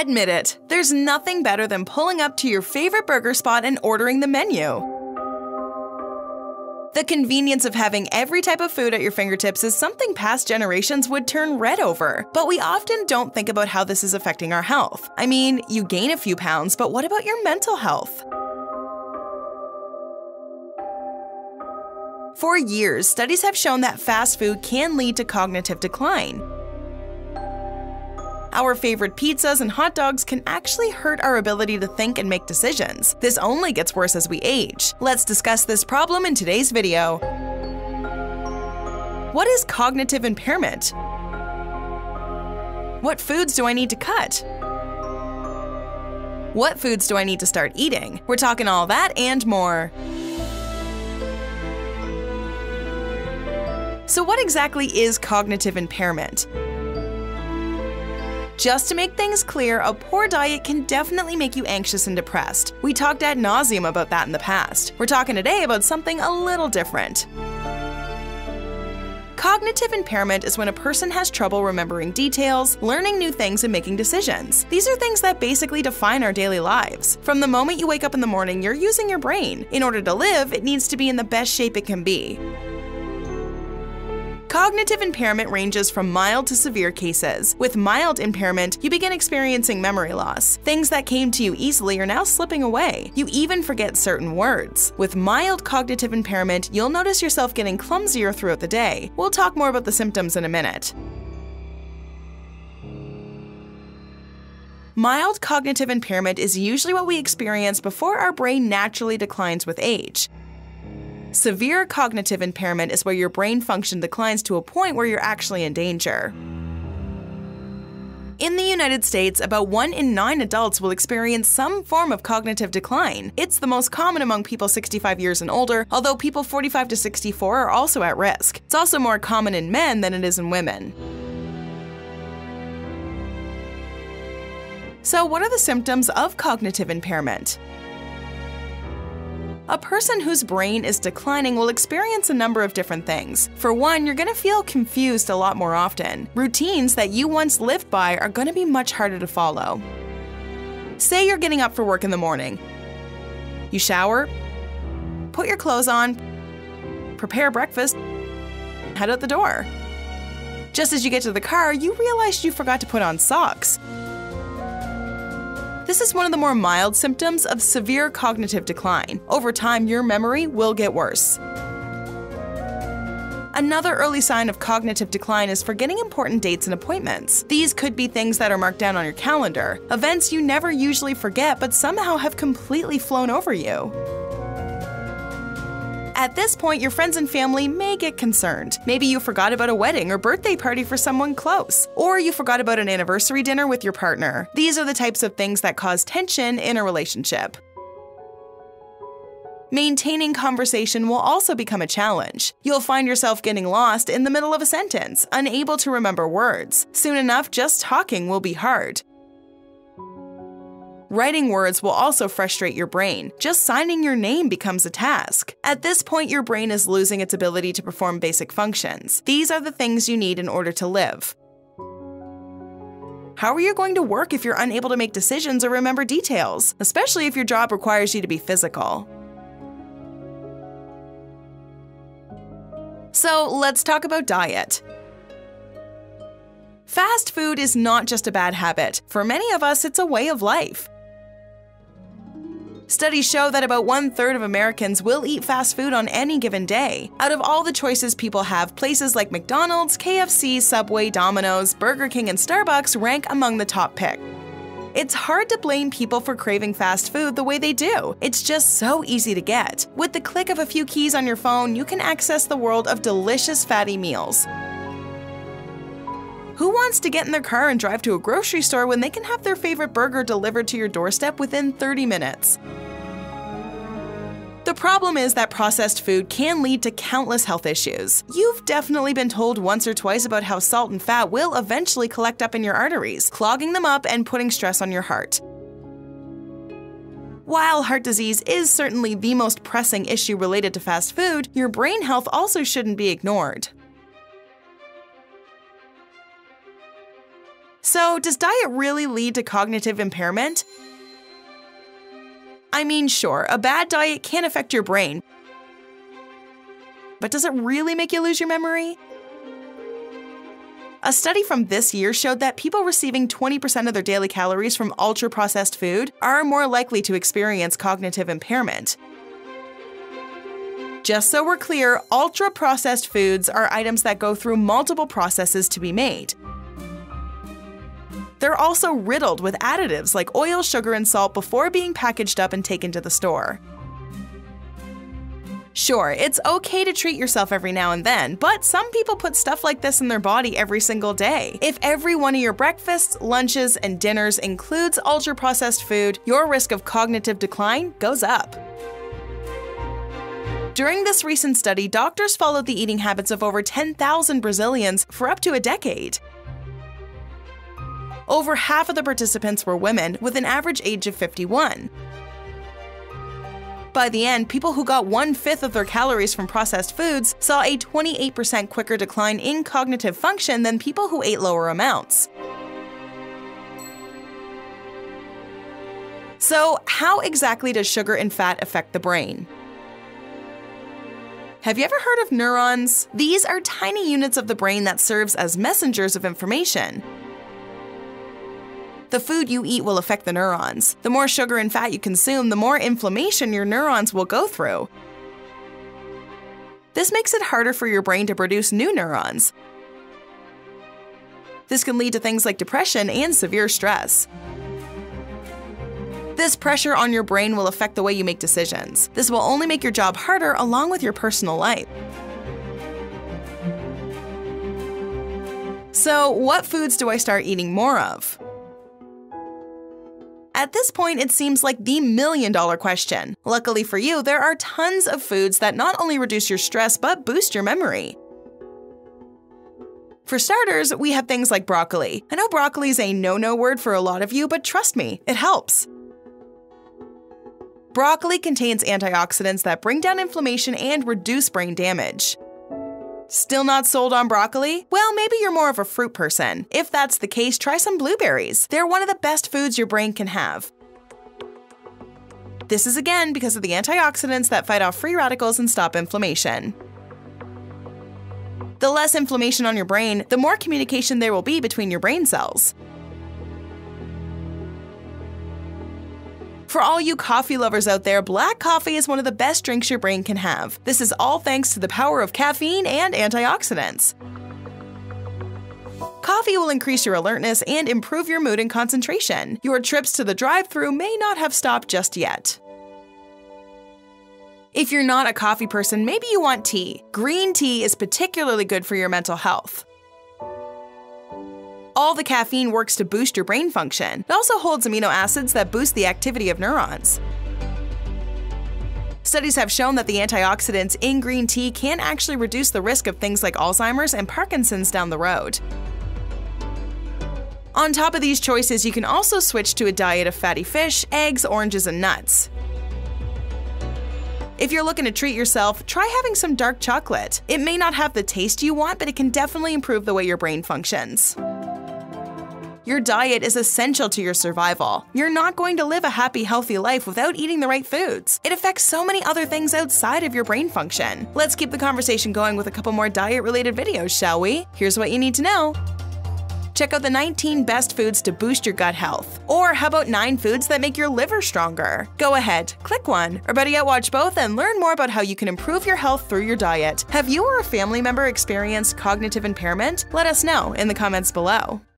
Admit it, there's nothing better than pulling up to your favorite burger spot and ordering the menu. The convenience of having every type of food at your fingertips is something past generations would turn red over, but we often don't think about how this is affecting our health. I mean, you gain a few pounds, but what about your mental health? For years, studies have shown that fast food can lead to cognitive decline. Our favorite pizzas and hot dogs can actually hurt our ability to think and make decisions. This only gets worse as we age. Let's discuss this problem in today's video. What is cognitive impairment? What foods do I need to cut? What foods do I need to start eating? We're talking all that and more. So, what exactly is cognitive impairment? Just to make things clear, a poor diet can definitely make you anxious and depressed. We talked ad nauseum about that in the past. We're talking today about something a little different. Cognitive impairment is when a person has trouble remembering details, learning new things, and making decisions. These are things that basically define our daily lives. From the moment you wake up in the morning, you're using your brain. In order to live, it needs to be in the best shape it can be. Cognitive impairment ranges from mild to severe cases. With mild impairment, you begin experiencing memory loss. Things that came to you easily are now slipping away. You even forget certain words. With mild cognitive impairment, you'll notice yourself getting clumsier throughout the day. We'll talk more about the symptoms in a minute. Mild cognitive impairment is usually what we experience before our brain naturally declines with age. Severe cognitive impairment is where your brain function declines to a point where you're actually in danger. In the United States, about 1 in 9 adults will experience some form of cognitive decline. It's the most common among people 65 years and older, although people 45 to 64 are also at risk. It's also more common in men than it is in women. So, what are the symptoms of cognitive impairment? A person whose brain is declining will experience a number of different things. For one, you're going to feel confused a lot more often. Routines that you once lived by are going to be much harder to follow. Say you're getting up for work in the morning. You shower, put your clothes on, prepare breakfast, head out the door. Just as you get to the car, you realize you forgot to put on socks. This is one of the more mild symptoms of severe cognitive decline. Over time, your memory will get worse. Another early sign of cognitive decline is forgetting important dates and appointments. These could be things that are marked down on your calendar, events you never usually forget but somehow have completely flown over you. At this point, your friends and family may get concerned. Maybe you forgot about a wedding or birthday party for someone close, or you forgot about an anniversary dinner with your partner. These are the types of things that cause tension in a relationship. Maintaining conversation will also become a challenge. You'll find yourself getting lost in the middle of a sentence, unable to remember words. Soon enough, just talking will be hard. Writing words will also frustrate your brain. Just signing your name becomes a task. At this point, your brain is losing its ability to perform basic functions. These are the things you need in order to live. How are you going to work if you're unable to make decisions or remember details, especially if your job requires you to be physical? So let's talk about diet. Fast food is not just a bad habit. For many of us, it's a way of life. Studies show that about one third of Americans will eat fast food on any given day. Out of all the choices people have, places like McDonald's, KFC, Subway, Domino's, Burger King, and Starbucks rank among the top pick. It's hard to blame people for craving fast food the way they do. It's just so easy to get. With the click of a few keys on your phone, you can access the world of delicious fatty meals. Who wants to get in their car and drive to a grocery store when they can have their favorite burger delivered to your doorstep within 30 minutes? The problem is that processed food can lead to countless health issues. You've definitely been told once or twice about how salt and fat will eventually collect up in your arteries, clogging them up and putting stress on your heart. While heart disease is certainly the most pressing issue related to fast food, your brain health also shouldn't be ignored. So, does diet really lead to cognitive impairment? I mean, sure, a bad diet can affect your brain, but does it really make you lose your memory? A study from this year showed that people receiving 20% of their daily calories from ultra processed food are more likely to experience cognitive impairment. Just so we're clear, ultra processed foods are items that go through multiple processes to be made. They're also riddled with additives like oil, sugar, and salt before being packaged up and taken to the store. Sure, it's okay to treat yourself every now and then, but some people put stuff like this in their body every single day. If every one of your breakfasts, lunches, and dinners includes ultra processed food, your risk of cognitive decline goes up. During this recent study, doctors followed the eating habits of over 10,000 Brazilians for up to a decade. Over half of the participants were women, with an average age of 51. By the end, people who got one fifth of their calories from processed foods saw a 28% quicker decline in cognitive function than people who ate lower amounts. So, how exactly does sugar and fat affect the brain? Have you ever heard of neurons? These are tiny units of the brain that serves as messengers of information. The food you eat will affect the neurons. The more sugar and fat you consume, the more inflammation your neurons will go through. This makes it harder for your brain to produce new neurons. This can lead to things like depression and severe stress. This pressure on your brain will affect the way you make decisions. This will only make your job harder along with your personal life. So, what foods do I start eating more of? At this point, it seems like the million dollar question. Luckily for you, there are tons of foods that not only reduce your stress but boost your memory. For starters, we have things like broccoli. I know broccoli is a no no word for a lot of you, but trust me, it helps. Broccoli contains antioxidants that bring down inflammation and reduce brain damage. Still not sold on broccoli? Well, maybe you're more of a fruit person. If that's the case, try some blueberries. They're one of the best foods your brain can have. This is again because of the antioxidants that fight off free radicals and stop inflammation. The less inflammation on your brain, the more communication there will be between your brain cells. For all you coffee lovers out there, black coffee is one of the best drinks your brain can have. This is all thanks to the power of caffeine and antioxidants. Coffee will increase your alertness and improve your mood and concentration. Your trips to the drive through may not have stopped just yet. If you're not a coffee person, maybe you want tea. Green tea is particularly good for your mental health. All the caffeine works to boost your brain function. It also holds amino acids that boost the activity of neurons. Studies have shown that the antioxidants in green tea can actually reduce the risk of things like Alzheimer's and Parkinson's down the road. On top of these choices, you can also switch to a diet of fatty fish, eggs, oranges, and nuts. If you're looking to treat yourself, try having some dark chocolate. It may not have the taste you want, but it can definitely improve the way your brain functions. Your diet is essential to your survival. You're not going to live a happy, healthy life without eating the right foods. It affects so many other things outside of your brain function. Let's keep the conversation going with a couple more diet related videos, shall we? Here's what you need to know. Check out the 19 best foods to boost your gut health. Or how about 9 foods that make your liver stronger? Go ahead, click one, or better yet, watch both and learn more about how you can improve your health through your diet. Have you or a family member experienced cognitive impairment? Let us know in the comments below.